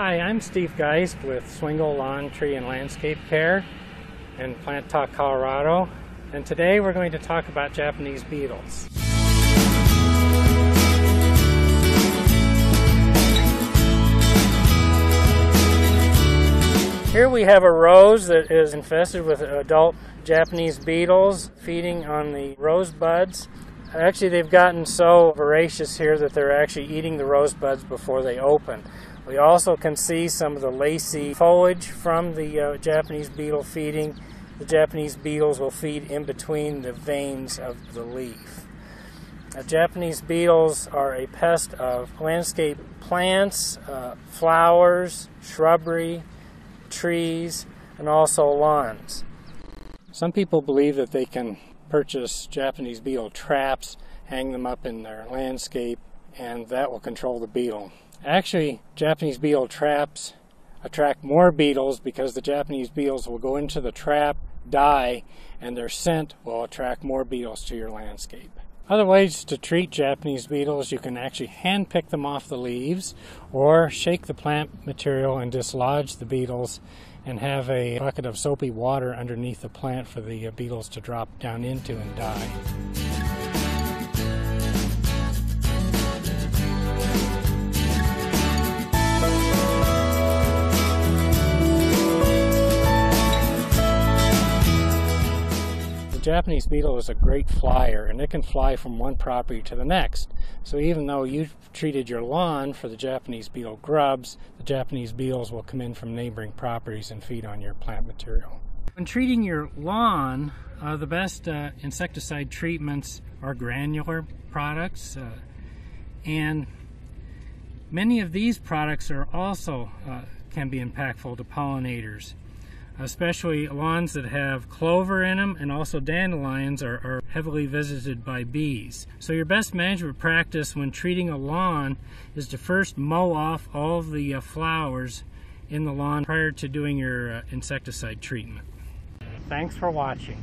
Hi, I'm Steve Geist with Swingle Lawn, Tree, and Landscape Care in Plant Talk, Colorado. And today we're going to talk about Japanese beetles. Here we have a rose that is infested with adult Japanese beetles feeding on the rose buds. Actually, they've gotten so voracious here that they're actually eating the rose buds before they open. We also can see some of the lacy foliage from the uh, Japanese beetle feeding. The Japanese beetles will feed in between the veins of the leaf. Uh, Japanese beetles are a pest of landscape plants, uh, flowers, shrubbery, trees, and also lawns. Some people believe that they can purchase Japanese beetle traps, hang them up in their landscape, and that will control the beetle. Actually, Japanese beetle traps attract more beetles because the Japanese beetles will go into the trap, die, and their scent will attract more beetles to your landscape. Other ways to treat Japanese beetles, you can actually hand pick them off the leaves or shake the plant material and dislodge the beetles and have a bucket of soapy water underneath the plant for the beetles to drop down into and die. Japanese beetle is a great flyer and it can fly from one property to the next. So even though you've treated your lawn for the Japanese beetle grubs, the Japanese beetles will come in from neighboring properties and feed on your plant material. When treating your lawn, uh, the best uh, insecticide treatments are granular products uh, and many of these products are also uh, can be impactful to pollinators especially lawns that have clover in them and also dandelions are, are, heavily visited by bees. So your best management practice when treating a lawn is to first mow off all of the uh, flowers in the lawn prior to doing your uh, insecticide treatment. Thanks for watching.